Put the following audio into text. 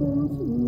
happens